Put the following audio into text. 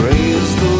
praise the